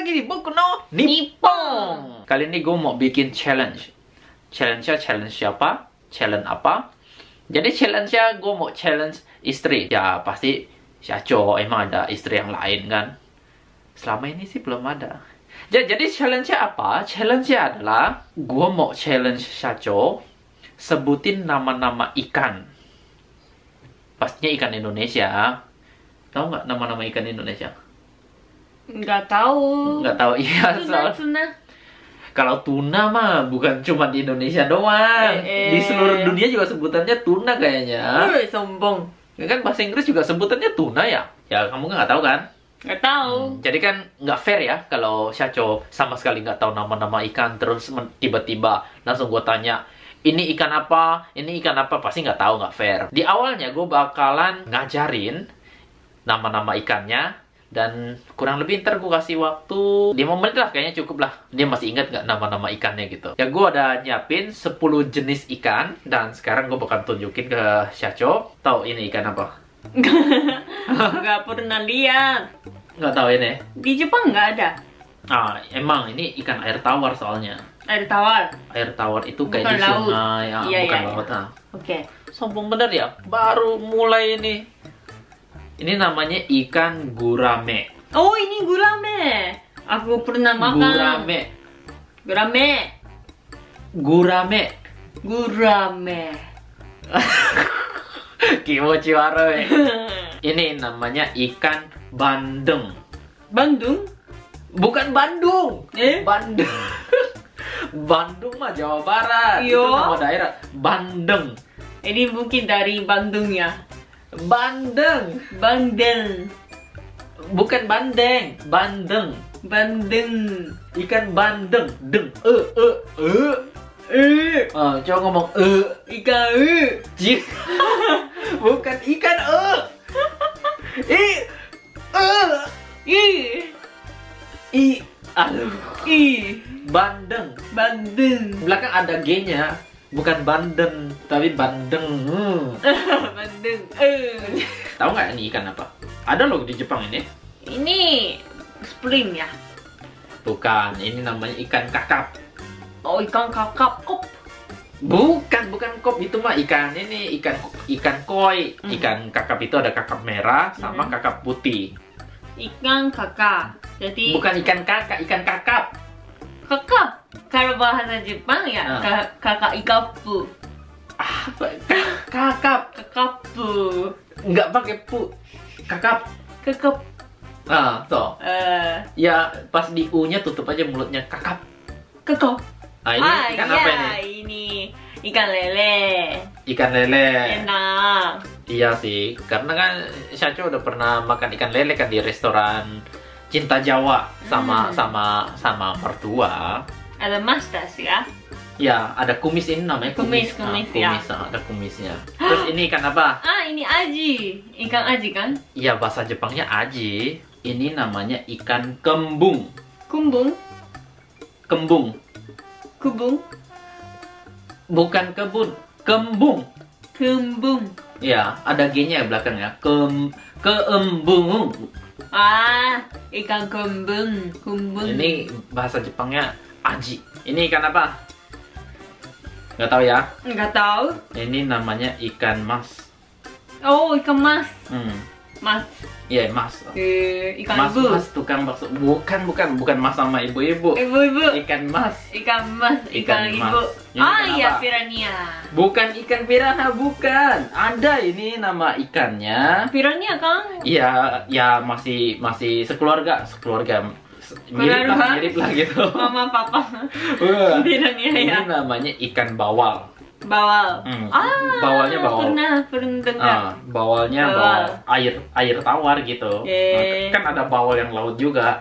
lagi di Boku no Nippon. Kali ini gue mau bikin challenge. Challenge-nya challenge siapa? Challenge apa? Jadi challenge-nya gue mau challenge istri. Ya pasti Syaco emang ada istri yang lain kan. Selama ini sih belum ada. Ja- Jadi challenge-nya apa? Challenge-nya adalah gue mau challenge Syaco sebutin nama-nama ikan. Pastinya ikan Indonesia. Tahu nggak nama-nama ikan Indonesia? Nggak tahu. Nggak tahu iya Tuna, soal tuna. kalau tuna mah bukan cuma di Indonesia doang Eh, eh. di seluruh dunia juga sebutannya tuna kayaknya Wih, sombong. Ya kan bahasa Inggris juga sebutannya tuna ya ya kamu nggak tahu kan Nggak tahu. jadi kan nggak fair ya kalau Syaco sama sekali nggak tahu nama-nama ikan terus tiba-tiba langsung gue tanya ini ikan apa ini ikan apa pasti nggak tahu nggak fair di awalnya gue bakalan ngajarin nama-nama ikannya dan kurang lebih ntar gue kasih waktu 5 menit lah kayaknya cukup lah dia masih ingat nggak nama-nama ikannya gitu ya gue udah nyiapin 10 jenis ikan dan sekarang gue bakal tunjukin ke Syaco tahu ini ikan apa Nggak pernah lihat. nggak tahu ini Di Jepang nggak ada. ah emang ini ikan air tawar soalnya Air tawar. air tawar itu kayak Bukan di laut. sungai ah, Iya, bukan iya, laut ah. Oke. sombong bener ya baru mulai ini ini namanya ikan gurame Oh, ini gurame. Aku pernah makan. gurame Gurame. gurame Gurame. kimochi waroi ini namanya ikan bandeng Bandung? bukan Bandung Eh? Bandung Bandung mah Jawa Barat itu Iya. nama daerah Bandeng Ini mungkin dari Bandung ya. Bandeng. Bandeng. bukan Bandeng Bandeng. Bandeng. ikan bandeng. Deng. E e e. Eh, Ah, coba ngomong e. Ikan eh. Ji- bukan ikan e. I. E. Ih, i. Aduh. Ih. bandeng. Bandeng. belakang ada g nya bukan bandeng tapi bandeng Hmm. Bandeng. Eh. tahu nggak ini ikan apa ada loh di Jepang ini Ini spring ya. bukan ini namanya ikan kakap Oh, ikan kakap kop. Bukan, bukan kop itu mah ikan ini ikan ikan koi. Hmm. Ikan kakap itu ada kakap merah sama Hmm. kakap putih. Ikan kakak. Jadi Bukan ikan kakak, ikan kakap. kakap. Kalau bahasa Jepang ya ka- kakak ikapu. Apa? Ka- kakap. Kakapu. Nggak pakai pu. Kakap. Kakap. Ah, tuh. Eh, Ya pas di u-nya tutup aja mulutnya kakap. kakap. Ah, ini ah, ikan iya, apa ini? ini ikan lele. Ikan lele. Enak. Iya sih, karena kan Syaco udah pernah makan ikan lele kan di restoran Cinta Jawa sama Hmm. sama sama mertua. Ada mustas ya. Ya, ada kumis ini namanya kumis. Kumis, kumis, Ah, ya. kumis, ah, ada kumisnya. Terus ini ikan apa? Ah, ini aji. Ikan aji kan? Iya, bahasa Jepangnya aji. Ini namanya ikan kembung. Kumbung. Kembung. Kubung. Bukan kebun, kembung. Kembung. Ya, ada G-nya ya. Kem keembung. Ah, ikan kembung. Kumbung. Ini bahasa Jepangnya aji. Ini ikan apa? Gak tahu ya. Nggak tahu. Ini namanya ikan mas. Oh, ikan mas. Hmm. Mas. Iya, mas. Eh, ikan Mas, ibu. mas tukang bakso. Bukan, bukan, bukan mas sama ibu-ibu. Ibu-ibu. Ikan mas. Ikan mas. Ikan, Ikan ibu. mas. Ah, iya, piranha. Bukan ikan piranha, bukan. Ada ini nama ikannya. Piranha kan? Iya, ya masih masih sekeluarga, sekeluarga mirip lah, mirip lah gitu. Mama, papa. Wah, Piranha ini ya. namanya ikan bawal. Bawal. Hmm, Ah, bawalnya bawal. Pernah, pernah dengar. Ah, bawalnya Bawal. bawal air air tawar gitu. Eh. Kan ada bawal yang laut juga.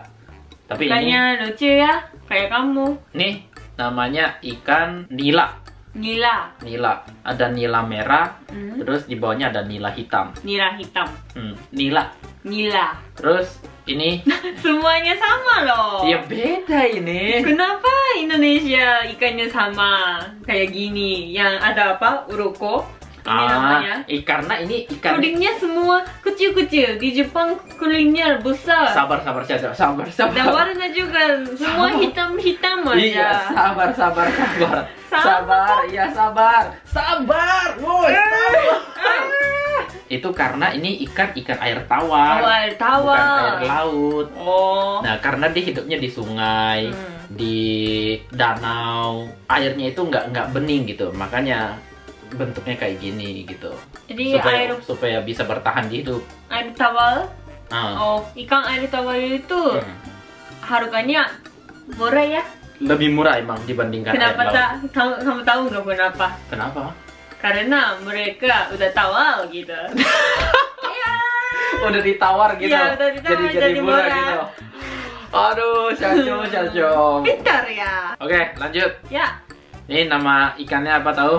Tapi ini Kayaknya lucu ya, kayak kamu. nih namanya ikan nila. Nila. Nila. Ada nila merah, Hmm. terus di bawahnya ada nila hitam. Nila hitam. Hmm, nila. Nila. Terus ini Semuanya sama loh. ya beda ini. Kenapa Indonesia ikannya sama kayak gini? Yang ada apa? Uroko. Ini namanya. eh, karena ini ikan Kulitnya semua kecil-kecil. Di Jepang kulitnya besar. sabar sabar saja sabar sabar Dan warna juga semua hitam-hitam aja. Iya, sabar, sabar, sabar. Sabar. Sabar, iya sabar. Sabar, woi, sabar. Itu karena ini ikan ikan air tawar. Oh, air tawar. Bukan air laut. Oh. Nah, karena dia hidupnya di sungai, Hmm. di danau, airnya itu nggak nggak bening gitu. Makanya bentuknya kayak gini gitu. Jadi supaya air supaya bisa bertahan di hidup. air tawar. Ah. Oh, ikan air tawar itu Hmm. harganya murah ya? Lebih murah emang dibandingkan Kenapa air laut. tak? Kamu, kamu tahu nggak kenapa? Kenapa? Karena mereka udah tawar gitu. udah ditawar gitu. Iya, udah ditawar, jadi jadi jadi murah, murah. gitu. Aduh, Syaco, Syaco. Pintar ya. Oke, lanjut. Ya. Ini nama ikannya apa tahu?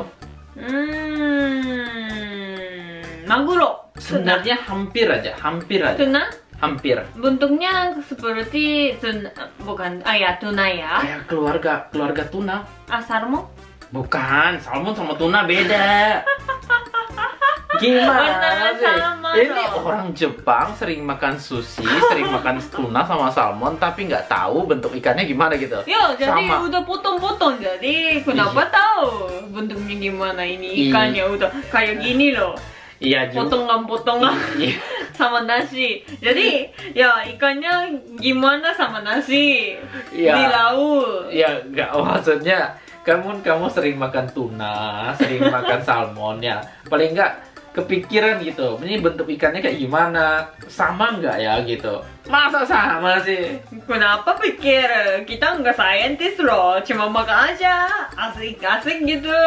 Hmm, maguro. Sebenarnya hampir aja, hampir aja. Tuna. Hampir. Bentuknya seperti tuna, bukan, ah ya tuna ya. Kayak keluarga, keluarga tuna. Ah, sarmo? Bukan, salmon sama tuna beda. Gimana sih? Ini orang Jepang sering makan sushi, sering makan tuna sama salmon, tapi nggak tahu bentuk ikannya gimana gitu. Ya, jadi Sama. udah potong-potong jadi kenapa tahu bentuknya gimana ini Iya. ikannya udah kayak gini loh. Iya juga. Potongan-potongan Iya. Sama nasi. Jadi ya ikannya gimana sama nasi Iya. di laut. Ya nggak maksudnya kamu kamu sering makan tuna, sering makan salmon ya. Paling nggak kepikiran gitu. Ini bentuk ikannya kayak gimana? Sama nggak ya gitu? Masa sama sih? Kenapa pikir kita nggak saintis loh, cuma makan aja, asik-asik gitu.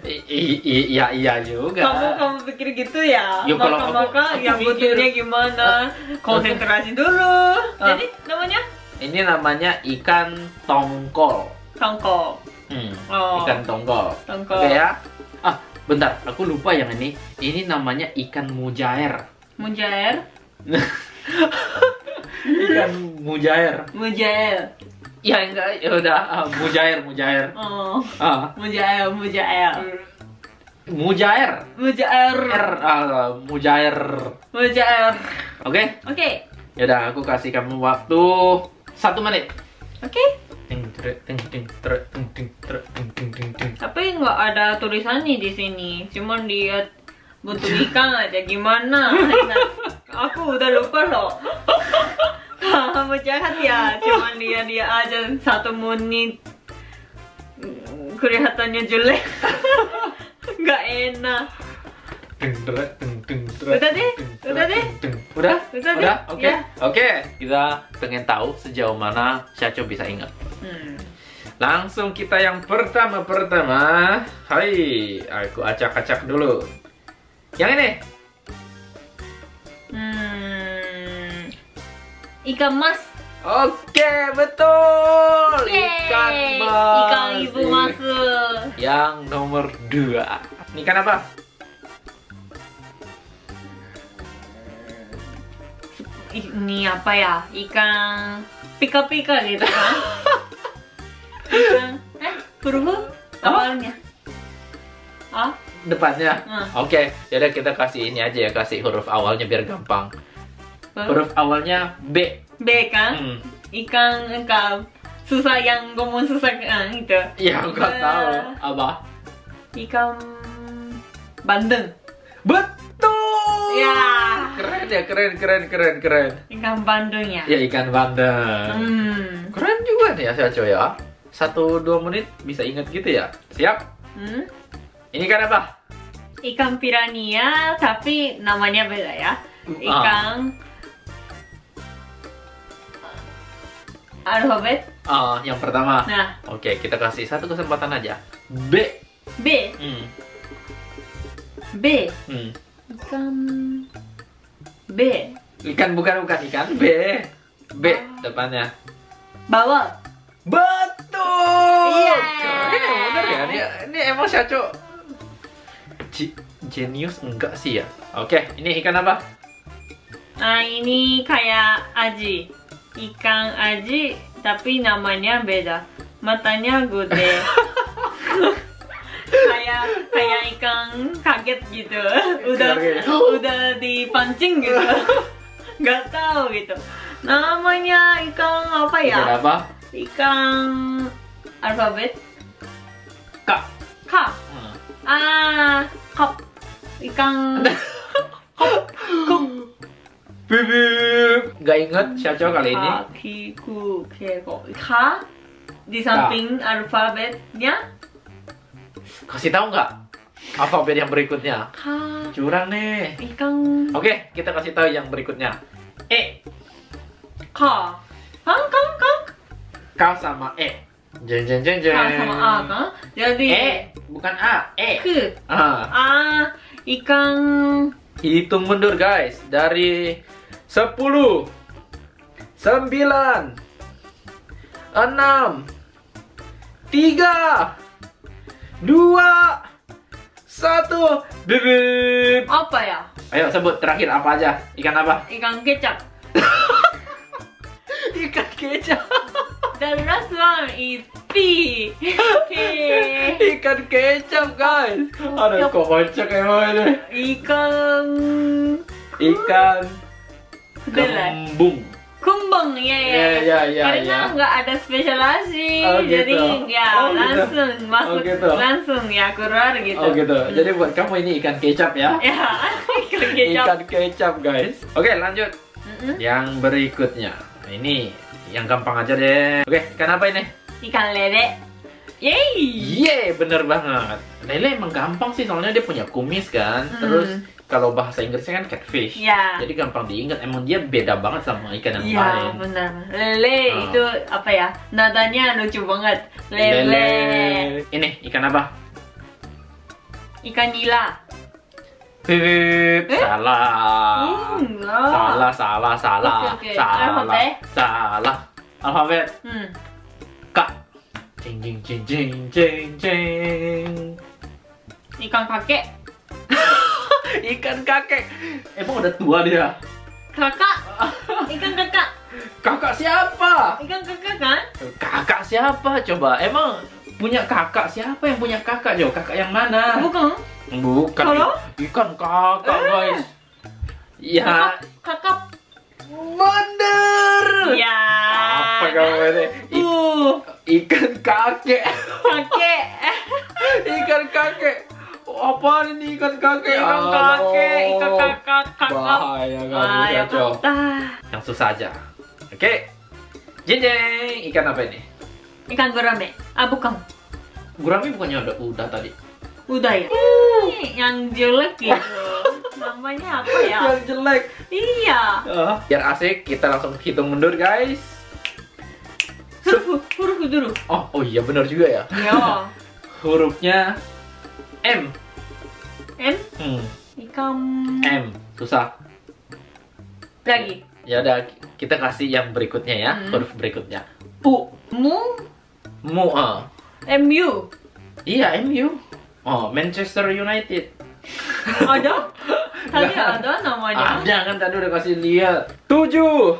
I- i- i- Iya iya juga. Kamu kamu pikir gitu ya? Ya, kalau aku- Makan-makan aku yang bentuknya gimana? Konsentrasi dulu. Ah. Jadi namanya Ini namanya ikan tongkol. tongkol. Hmm, Oh. Ikan tongkol. Tongkol. Oke ya. Ah, bentar, aku lupa yang ini. Ini namanya ikan mujair. Mujair, ikan mujair. mujair. Ya enggak, ya udah ah, mujair, mujair. Oh, Ah, mujair, mujair. mujair. Mujair. R ah, mujair. Mujair. Oke, Oke. yaudah aku kasih kamu waktu satu menit. Oke. Ting. Tapi nggak ada tulisannya di sini. Cuman lihat bentuk ikan aja gimana. Aku udah lupa loh. Kamu jahat ya. Cuman dia dia aja satu menit kelihatannya jelek. Nggak enak. Udah deh, udah deh. Udah? Udah Udah? Oke. ya. Oke, kita pengen tahu sejauh mana Syaco bisa ingat. Hmm. Langsung kita yang pertama-pertama. Hai, aku acak-acak dulu. Yang ini. Ikan mas. Oke, betul. Ikan Yeay, mas. Ikan ibu mas. Yang nomor dua. Ini ikan apa? Ini apa ya? Ikan pika-pika gitu kan? Ikan eh huruf awalnya. Ah, Depannya. Hmm. Oke, yaudah kita kasih ini aja ya, kasih huruf awalnya biar gampang. Huruf Huruf awalnya B. B kan? Hmm. Ikan engkau susah yang ngomong susah kan itu. Ya, enggak Eh. tahu. Apa? Ikan bandeng. Betul. Ya. Keren ya, keren, keren, keren, keren. Ikan bandeng ya. Ya ikan bandeng. Hmm. Keren juga nih ya Syaco ya. Satu dua menit bisa ingat gitu ya. Siap? Hmm? Ini kan apa? Ikan piranha tapi namanya beda ya. Ikan alfabet. Ah, yang pertama. Nah, Oke, kita kasih satu kesempatan aja. B. B, Hmm. B, Hmm. ikan B, Ikan bukan bukan ikan B. B depannya. bawal. Betul. Iya. Keren ya, bener ya. Ini, ini emang Syaco Genius enggak sih ya? Oke, ini ikan apa? Nah, ini kayak aji. Ikan aji tapi namanya beda. Matanya gede. kayak kayak ikan kaget gitu udah udah dipancing gitu nggak tahu gitu namanya ikan apa ya Ikan apa? ikan alfabet Kak. K Hmm. ah kop ikan kop kop Gak inget siapa kali ini? kakiku keko K di samping alfabetnya Kasih tahu nggak? Alfabet yang berikutnya. K Curang nih. ikan Oke, kita kasih tahu yang berikutnya. E. K kang kang kang K sama E. Jeng jeng jeng jeng. K sama A kan jadi E, bukan A, E. K Ah, ah ikan hitung mundur guys dari 10 9 6 3 2 1 Bibip. apa ya Ayo sebut terakhir apa aja? Ikan apa? ikan kecap Ikan kecap. the last one is P Ikan kecap guys. Aduh kok kocak emang ini. ikan Ikan. Kembung. kumbang ya ya Ya, ya, ya, karena ya. nggak ada spesialisasi Oh, gitu. jadi ya Oh, gitu. langsung masuk Oh, gitu. langsung ya keluar gitu Oh gitu. Jadi buat kamu ini ikan kecap ya. ya ikan kecap Ikan kecap guys. Oke lanjut. Mm-mm. Yang berikutnya. Ini yang gampang aja deh. Oke, ikan apa ini? ikan lele Yeay Ye, bener banget. Lele emang gampang sih soalnya dia punya kumis kan. Mm. Terus kalau bahasa Inggrisnya kan catfish. Ya. Jadi gampang diingat. Emang dia beda banget sama ikan yang Iya lain. benar. Lele Ah. itu apa ya? Nadanya lucu banget. Lele. Ini ikan apa? Ikan nila. Pip, Eh? salah. Hmm, enggak. Salah, salah, salah. Oke, oke. Salah. Salah. Alfabet. Hmm. K. Jeng jeng jeng jeng jeng. Ikan kakek. Ikan kakek. Emang udah tua dia. Kakak. Ikan kakak. Kakak siapa? Ikan kakak kan? Kakak siapa coba? Emang punya kakak siapa yang punya kakak Jo? Kakak yang mana? Bukan. Bukan. Kalau? Ikan kakak Eh. guys. Ya, Kakak. bener. Ya. Apa kamu ini? Uh, ikan kakek. kakek. ikan kakek. Apa ini ikan kakek? Ikan Aduh. kakek. Ikan kakak. Kakak. Bahaya Bahaya kata. Yang susah aja. Oke. Jeng jeng. Ikan apa ini? Ikan gurame. Ah bukan. Gurami bukannya udah udah tadi? Udah ya. Yang jelek gitu. Namanya apa ya? Yang jelek. Iya. Ah, biar asik, kita langsung hitung mundur guys. Huruf huruf dulu. Oh, oh iya benar juga ya. Ya. Hurufnya M. M Hmm, ikan M. Susah. lagi. Ya udah, kita kasih yang berikutnya ya, Hmm. huruf berikutnya. U. Mu Mu. ah. MU. Iya, MU. Oh, Manchester United. Ada? Tadi ada namanya. Ada kan tadi udah kasih lihat. Tujuh.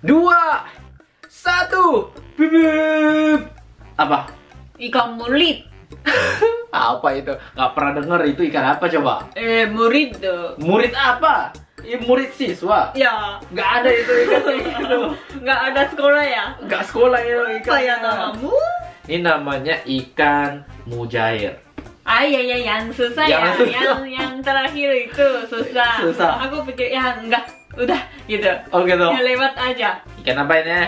Dua. Satu. Bibip. Apa? Ikan murid. Apa itu? Gak pernah denger itu ikan apa coba? Eh murid tuh. Murid apa? Ya, murid siswa. Ya. Gak ada itu ikan gitu. Nggak ada sekolah ya? Gak sekolah itu ikan. Saya namamu. Ini namanya ikan mujair. Ah iya ya yang susah Yang ya. susah. Yang yang terakhir itu susah. Susah. Aku pikir ya enggak. Udah gitu. Oh gitu. Ya lewat aja. Ikan apa ini?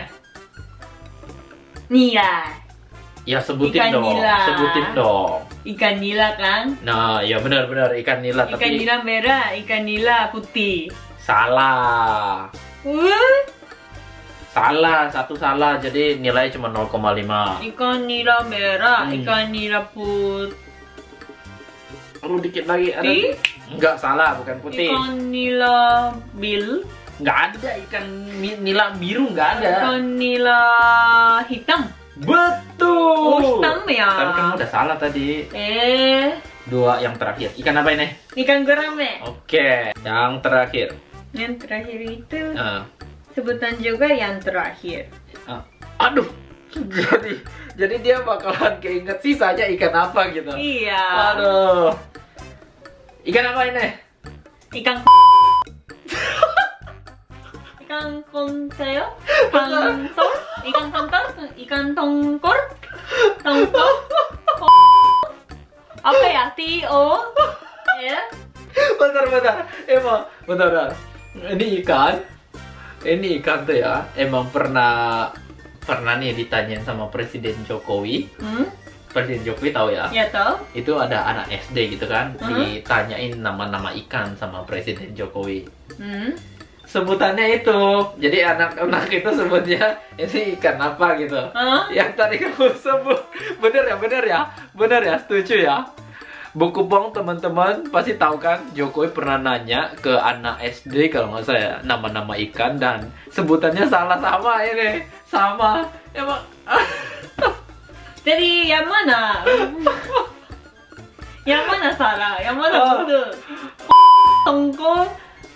Nila. Ya sebutin Ikan dong. nila. Sebutin dong. Ikan nila kan? Nah, ya benar-benar ikan nila Ikan tapi nila merah, ikan nila putih. salah. Salah, satu salah. Jadi nilai cuma 0,5. ikan nila merah, Hmm. ikan nila putih, Perlu dikit lagi ada. Di? Enggak salah, bukan putih. ikan nila bil, Enggak ada ikan nila biru enggak ada. ikan nila hitam. Betul. Oh, hitam ya. Tapi kamu udah salah tadi. Eh, Dua yang terakhir. Ikan apa ini? ikan gurame. Oke, yang terakhir. Yang terakhir itu Nah, sebutan juga yang terakhir. ah. aduh, jadi jadi dia bakalan keinget sisanya ikan apa gitu. Iya. Aduh. Ikan apa ini? Ikan ikan? Kantong? Ikan kantong? Ikan tongkor? Tongkor? Apa ya? T-O? Ya? bentar bentar emang bentar bentar ini ikan ini ikan tuh ya emang pernah pernah nih ditanyain sama Presiden Jokowi Hmm? Presiden Jokowi tahu ya Ya tau? itu ada anak SD gitu kan ditanyain nama-nama ikan sama Presiden Jokowi Hmm? Sebutannya itu jadi anak-anak itu sebutnya ini ikan apa gitu Hah? yang tadi kamu sebut bener ya bener ya bener ya setuju ya buku pong teman-teman pasti tahu kan Jokowi pernah nanya ke anak SD kalau nggak salah ya, nama-nama ikan dan sebutannya salah sama ini sama emang Jadi yang mana? yang mana salah? Yang mana Oh. betul? Tongkol,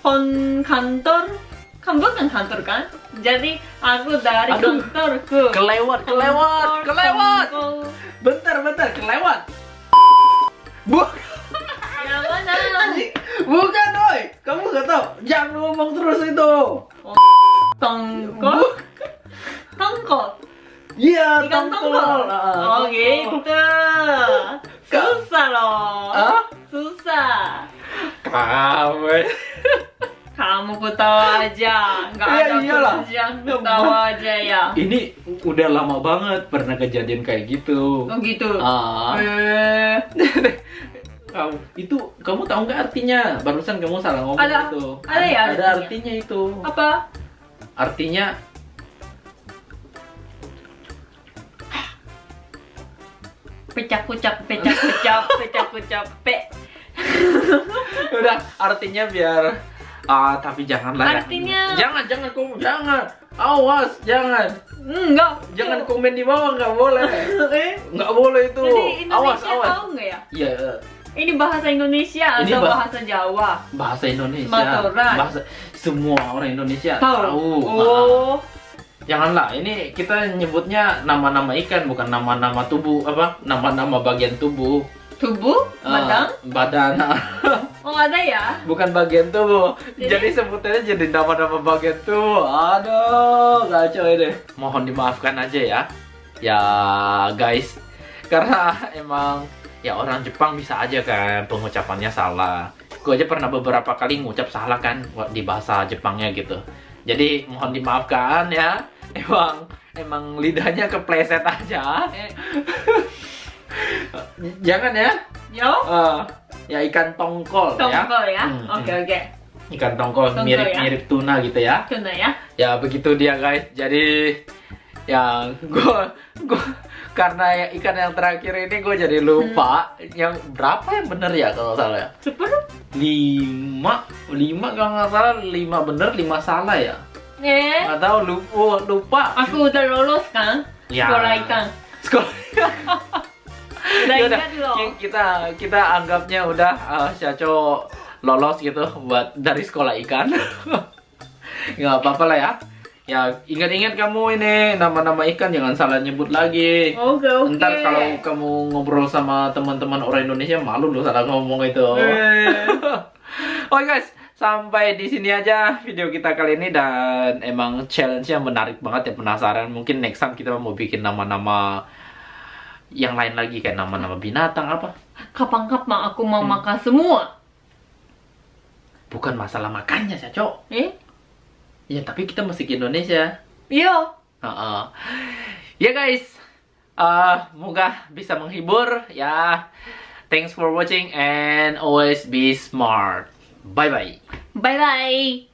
kon kantor, kan bukan kantor kan? Jadi aku dari Aduh. kantor ke kelewat kelewat kantor, kelewat tongkol. bentar bentar kelewat Bu Yang mana? bukan oi kamu nggak tahu jangan ngomong terus itu Tongkol, tongkol. iya tongkol. Ah, Oh gitu. Susah loh. Ah? Susah. kamu Kamu ketawa aja, nggak Iya, ada iyalah. kerjaan ketawa aja ya. ini udah lama banget pernah kejadian kayak gitu. Oh gitu. Ah. Eh, kamu itu kamu tahu nggak artinya? Barusan kamu salah ngomong Ada- itu. ada ya Ada artinya? artinya itu. apa? Artinya Pecah kucap, pecah kucap, pecah kucap, pe. udah artinya biar ah tapi janganlah ya. Artinya- jangan jangan kamu jangan awas jangan Enggak. jangan komen di bawah nggak boleh Eh, nggak boleh itu Jadi awas awas tahu nggak ya? Iya Ini bahasa Indonesia Ini atau bah- bahasa Jawa? bahasa Indonesia Sumatera. bahasa semua orang Indonesia Tahu. tahu Ah. Oh. Janganlah, ini kita nyebutnya nama-nama ikan bukan nama-nama tubuh apa? Nama-nama bagian tubuh. Tubuh, Ah, badan. badan. Oh ada ya? bukan bagian tubuh. Jadi- Jadi, sebutannya jadi nama-nama bagian tubuh. Aduh, kacau ini. Mohon dimaafkan aja ya. Ya, guys. Karena emang ya orang Jepang bisa aja kan pengucapannya salah. Gue aja pernah beberapa kali ngucap salah kan di bahasa Jepangnya gitu. Jadi mohon dimaafkan ya. Emang emang lidahnya kepleset aja. Eh, Jangan ya. yo, Eh, ya ikan tongkol, ya. tongkol ya. Hmm, Oke hmm. oke. Ikan tongkol Tongkol, mirip ya. mirip tuna gitu ya. Tuna ya. Ya begitu dia guys. Jadi ya gue gue karena ya ikan yang terakhir ini gue jadi lupa yang berapa yang bener ya kalau salah ya Sepuluh. lima lima kalau nggak salah lima bener lima salah ya Eh, nggak tahu lupa lupa aku udah lolos kan? Ya. Sekolah ikan. sekolah Udah Yaudah, ingat loh. ki- kita kita anggapnya udah uh, Syaco lolos gitu buat dari sekolah ikan nggak apa-apa lah ya ya ingat-ingat kamu ini nama-nama ikan jangan salah nyebut lagi Oke oke. ntar kalau kamu ngobrol sama teman-teman orang Indonesia malu loh salah ngomong itu Eh. Oke guys, sampai di sini aja video kita kali ini dan emang challenge-nya menarik banget ya penasaran. Mungkin next time kita mau bikin nama-nama yang lain lagi kayak nama-nama binatang apa? Kapan-kapan aku mau Hmm. makan semua. Bukan masalah makannya sih, Cok. Eh? Ya, tapi kita masih ke Indonesia. Yo. Heeh. Ya guys, eh semoga bisa menghibur ya. Thanks for watching and always be smart. バイバイバイバイ